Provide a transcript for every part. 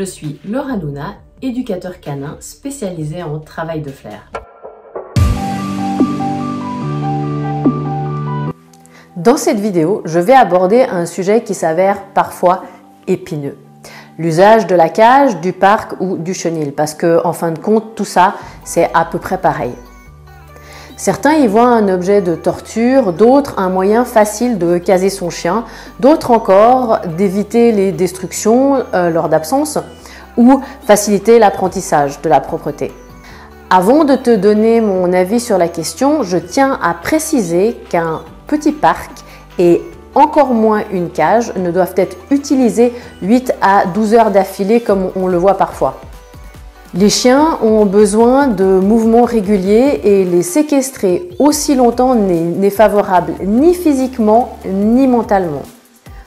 Je suis Laura Luna, éducateur canin spécialisé en travail de flair. Dans cette vidéo, je vais aborder un sujet qui s'avère parfois épineux. L'usage de la cage, du parc ou du chenil, parce que en fin de compte, tout ça, c'est à peu près pareil. Certains y voient un objet de torture, d'autres un moyen facile de caser son chien, d'autres encore d'éviter les destructions euh, lors d'absence ou faciliter l'apprentissage de la propreté. Avant de te donner mon avis sur la question, je tiens à préciser qu'un petit parc et encore moins une cage ne doivent être utilisés 8 à 12 heures d'affilée comme on le voit parfois. Les chiens ont besoin de mouvements réguliers et les séquestrer aussi longtemps n'est favorable ni physiquement ni mentalement.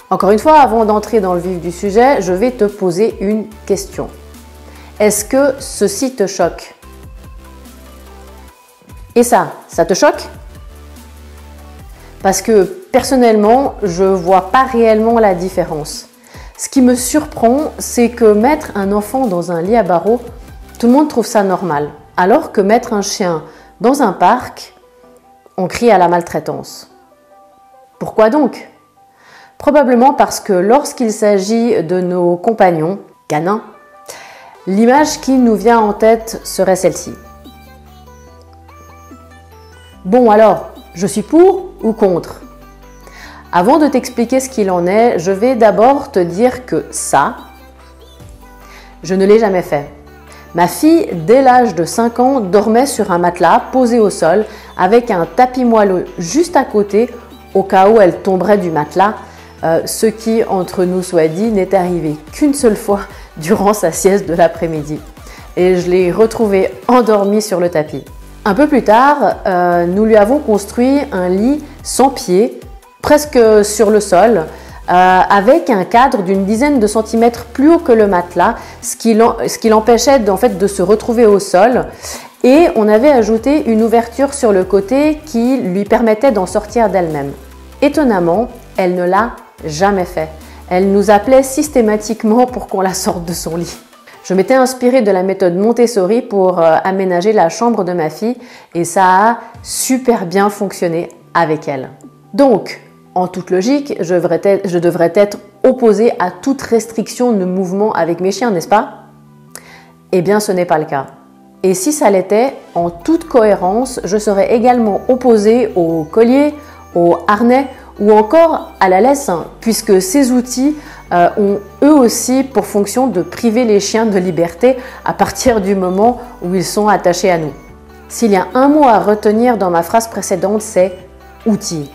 Encore une fois, avant d'entrer dans le vif du sujet, je vais te poser une question. Est-ce que ceci te choque? Et ça, ça te choque? Parce que personnellement, je vois pas réellement la différence. Ce qui me surprend, c'est que mettre un enfant dans un lit à barreaux tout le monde trouve ça normal, alors que mettre un chien dans un parc, on crie à la maltraitance. Pourquoi donc? Probablement parce que lorsqu'il s'agit de nos compagnons, canins, l'image qui nous vient en tête serait celle-ci. Bon alors, je suis pour ou contre? Avant de t'expliquer ce qu'il en est, je vais d'abord te dire que ça, je ne l'ai jamais fait. Ma fille, dès l'âge de 5 ans, dormait sur un matelas posé au sol avec un tapis moelleux juste à côté au cas où elle tomberait du matelas, euh, ce qui, entre nous soit dit, n'est arrivé qu'une seule fois durant sa sieste de l'après-midi. Et je l'ai retrouvée endormie sur le tapis. Un peu plus tard, euh, nous lui avons construit un lit sans pied, presque sur le sol, euh, avec un cadre d'une dizaine de centimètres plus haut que le matelas, ce qui l'empêchait de se retrouver au sol. Et on avait ajouté une ouverture sur le côté qui lui permettait d'en sortir d'elle-même. Étonnamment, elle ne l'a jamais fait. Elle nous appelait systématiquement pour qu'on la sorte de son lit. Je m'étais inspirée de la méthode Montessori pour euh, aménager la chambre de ma fille et ça a super bien fonctionné avec elle. Donc, en toute logique, je devrais, être, opposé à toute restriction de mouvement avec mes chiens, n'est-ce pas? Eh bien, ce n'est pas le cas. Et si ça l'était, en toute cohérence, je serais également opposé au collier, au harnais ou encore à la laisse, hein, puisque ces outils euh, ont eux aussi pour fonction de priver les chiens de liberté à partir du moment où ils sont attachés à nous. S'il y a un mot à retenir dans ma phrase précédente, c'est outils.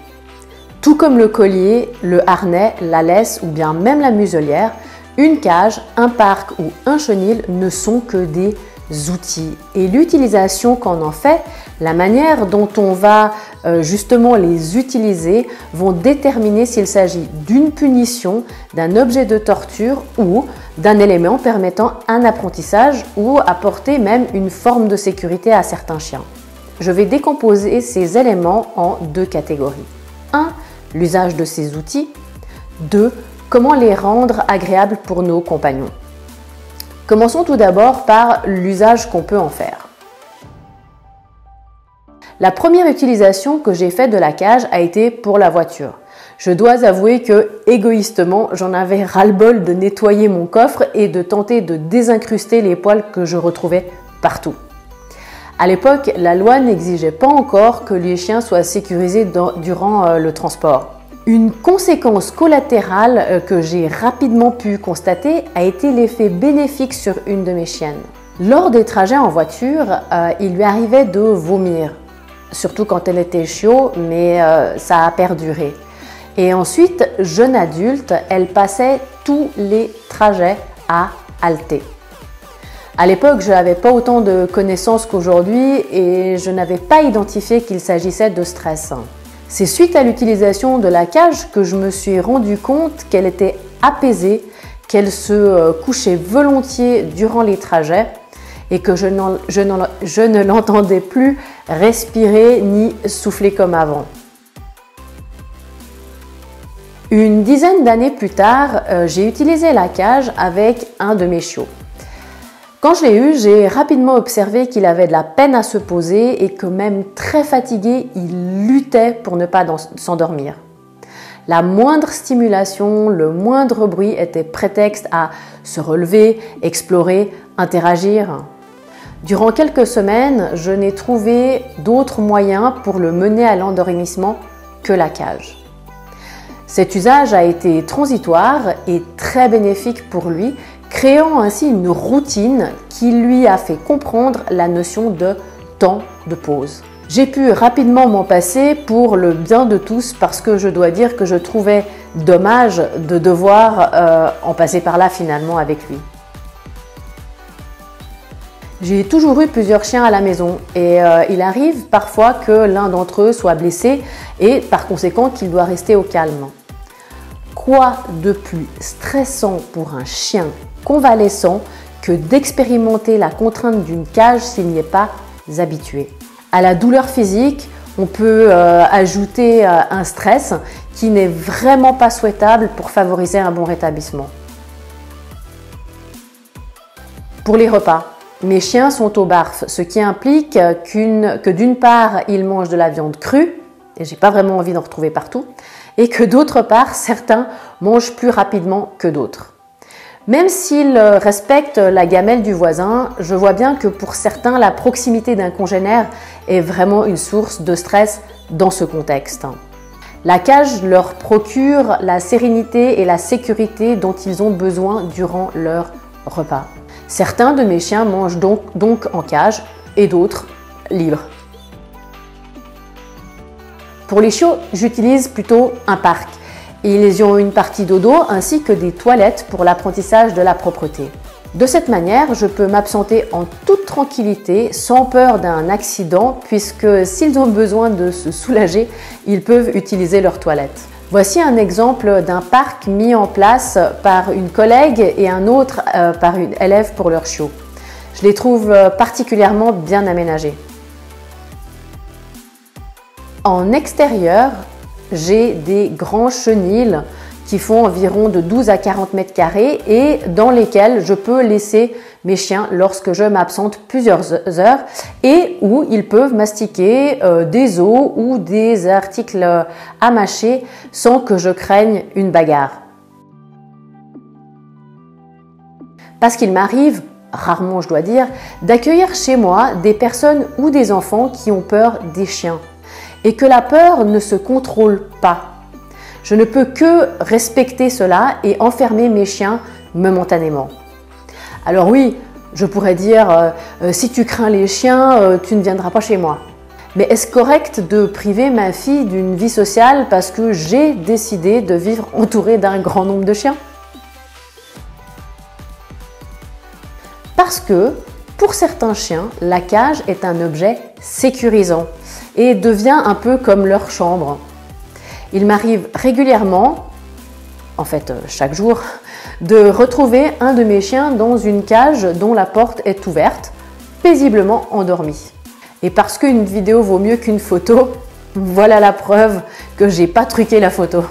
Tout comme le collier, le harnais, la laisse ou bien même la muselière, une cage, un parc ou un chenil ne sont que des outils. Et l'utilisation qu'on en fait, la manière dont on va euh, justement les utiliser vont déterminer s'il s'agit d'une punition, d'un objet de torture ou d'un élément permettant un apprentissage ou apporter même une forme de sécurité à certains chiens. Je vais décomposer ces éléments en deux catégories. 1 l'usage de ces outils. 2. Comment les rendre agréables pour nos compagnons. Commençons tout d'abord par l'usage qu'on peut en faire. La première utilisation que j'ai faite de la cage a été pour la voiture. Je dois avouer que, égoïstement, j'en avais ras-le-bol de nettoyer mon coffre et de tenter de désincruster les poils que je retrouvais partout. À l'époque, la loi n'exigeait pas encore que les chiens soient sécurisés durant euh, le transport. Une conséquence collatérale euh, que j'ai rapidement pu constater a été l'effet bénéfique sur une de mes chiennes. Lors des trajets en voiture, euh, il lui arrivait de vomir, surtout quand elle était chiot, mais ça a perduré. Et ensuite, jeune adulte, elle passait tous les trajets à halter. À l'époque, je n'avais pas autant de connaissances qu'aujourd'hui et je n'avais pas identifié qu'il s'agissait de stress. C'est suite à l'utilisation de la cage que je me suis rendu compte qu'elle était apaisée, qu'elle se euh, couchait volontiers durant les trajets et que je, je ne l'entendais plus respirer ni souffler comme avant. Une dizaine d'années plus tard, euh, j'ai utilisé la cage avec un de mes chiots. Quand je l'ai eu, j'ai rapidement observé qu'il avait de la peine à se poser et que même très fatigué, il luttait pour ne pas s'endormir. La moindre stimulation, le moindre bruit était prétexte à se relever, explorer, interagir. Durant quelques semaines, je n'ai trouvé d'autres moyens pour le mener à l'endormissement que la cage. Cet usage a été transitoire et très bénéfique pour lui créant ainsi une routine qui lui a fait comprendre la notion de temps de pause. J'ai pu rapidement m'en passer pour le bien de tous parce que je dois dire que je trouvais dommage de devoir euh, en passer par là finalement avec lui. J'ai toujours eu plusieurs chiens à la maison et euh, il arrive parfois que l'un d'entre eux soit blessé et par conséquent qu'il doit rester au calme. Quoi de plus stressant pour un chien convalescent que d'expérimenter la contrainte d'une cage s'il n'y est pas habitué. À la douleur physique, on peut euh, ajouter euh, un stress qui n'est vraiment pas souhaitable pour favoriser un bon rétablissement. Pour les repas, mes chiens sont au barf, ce qui implique que d'une part, ils mangent de la viande crue, et j'ai pas vraiment envie d'en retrouver partout, et que d'autre part, certains mangent plus rapidement que d'autres. Même s'ils euh, respectent la gamelle du voisin, je vois bien que pour certains, la proximité d'un congénère est vraiment une source de stress dans ce contexte. La cage leur procure la sérénité et la sécurité dont ils ont besoin durant leur repas. Certains de mes chiens mangent donc, donc en cage et d'autres libres. Pour les chiots, j'utilise plutôt un parc. Ils ont une partie dodo ainsi que des toilettes pour l'apprentissage de la propreté. De cette manière, je peux m'absenter en toute tranquillité, sans peur d'un accident, puisque s'ils ont besoin de se soulager, ils peuvent utiliser leurs toilettes. Voici un exemple d'un parc mis en place par une collègue et un autre euh, par une élève pour leur chiot. Je les trouve euh, particulièrement bien aménagés. En extérieur, j'ai des grands chenils qui font environ de 12 à 40 mètres carrés et dans lesquels je peux laisser mes chiens lorsque je m'absente plusieurs heures et où ils peuvent mastiquer euh, des os ou des articles à mâcher sans que je craigne une bagarre. Parce qu'il m'arrive, rarement je dois dire, d'accueillir chez moi des personnes ou des enfants qui ont peur des chiens et que la peur ne se contrôle pas. Je ne peux que respecter cela et enfermer mes chiens momentanément. Alors oui, je pourrais dire, euh, euh, si tu crains les chiens, euh, tu ne viendras pas chez moi. Mais est-ce correct de priver ma fille d'une vie sociale parce que j'ai décidé de vivre entourée d'un grand nombre de chiens? Parce que, pour certains chiens, la cage est un objet sécurisant et devient un peu comme leur chambre. Il m'arrive régulièrement, en fait euh, chaque jour, de retrouver un de mes chiens dans une cage dont la porte est ouverte, paisiblement endormi. Et parce qu'une vidéo vaut mieux qu'une photo, voilà la preuve que j'ai pas truqué la photo.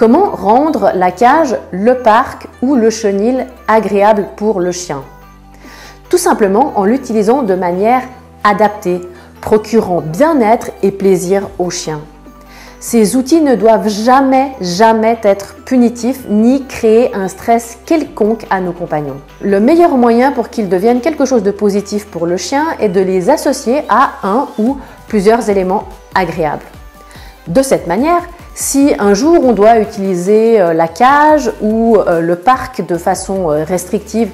Comment rendre la cage, le parc ou le chenil agréable pour le chien? Tout simplement en l'utilisant de manière adaptée, procurant bien-être et plaisir au chien. Ces outils ne doivent jamais, jamais être punitifs ni créer un stress quelconque à nos compagnons. Le meilleur moyen pour qu'ils deviennent quelque chose de positif pour le chien est de les associer à un ou plusieurs éléments agréables. De cette manière, si un jour on doit utiliser euh, la cage ou euh, le parc de façon euh, restrictive,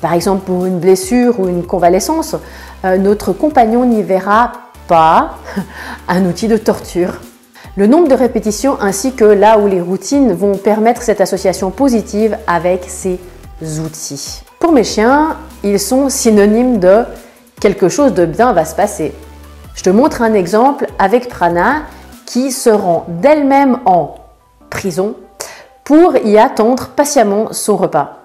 par exemple pour une blessure ou une convalescence, notre compagnon n'y verra pas un outil de torture. Le nombre de répétitions ainsi que là où les routines vont permettre cette association positive avec ces outils. Pour mes chiens, ils sont synonymes de quelque chose de bien va se passer. Je te montre un exemple avec Prana qui se rend d'elle-même en prison pour y attendre patiemment son repas.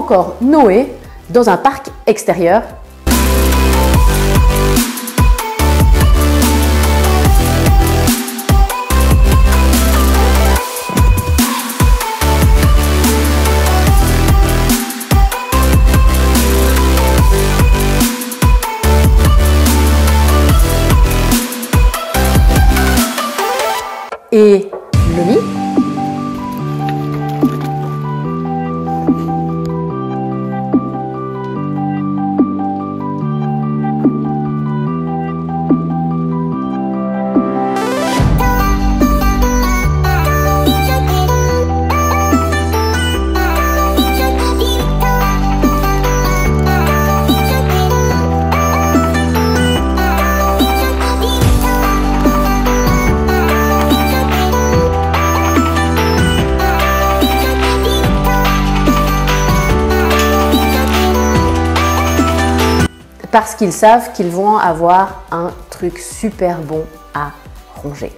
Encore Noé dans un parc extérieur. Et le parce qu'ils savent qu'ils vont avoir un truc super bon à ronger.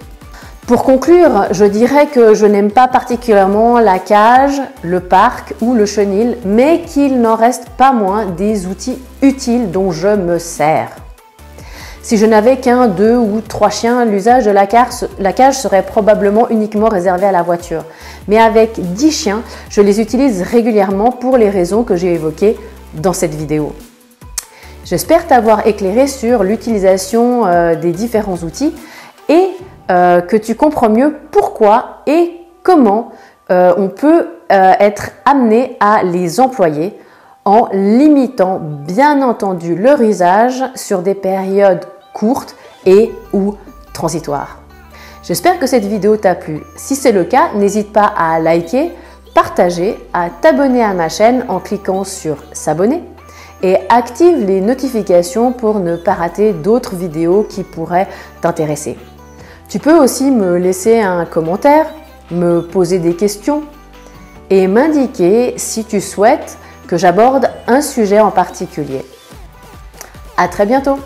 Pour conclure, je dirais que je n'aime pas particulièrement la cage, le parc ou le chenil, mais qu'il n'en reste pas moins des outils utiles dont je me sers. Si je n'avais qu'un, deux ou trois chiens, l'usage de la cage, serait probablement uniquement réservé à la voiture. Mais avec 10 chiens, je les utilise régulièrement pour les raisons que j'ai évoquées dans cette vidéo. J'espère t'avoir éclairé sur l'utilisation euh, des différents outils et euh, que tu comprends mieux pourquoi et comment euh, on peut être amené à les employer en limitant bien entendu leur usage sur des périodes courtes et ou transitoires. J'espère que cette vidéo t'a plu. Si c'est le cas, n'hésite pas à liker, partager, à t'abonner à ma chaîne en cliquant sur s'abonner et active les notifications pour ne pas rater d'autres vidéos qui pourraient t'intéresser. Tu peux aussi me laisser un commentaire, me poser des questions et m'indiquer si tu souhaites que j'aborde un sujet en particulier. À très bientôt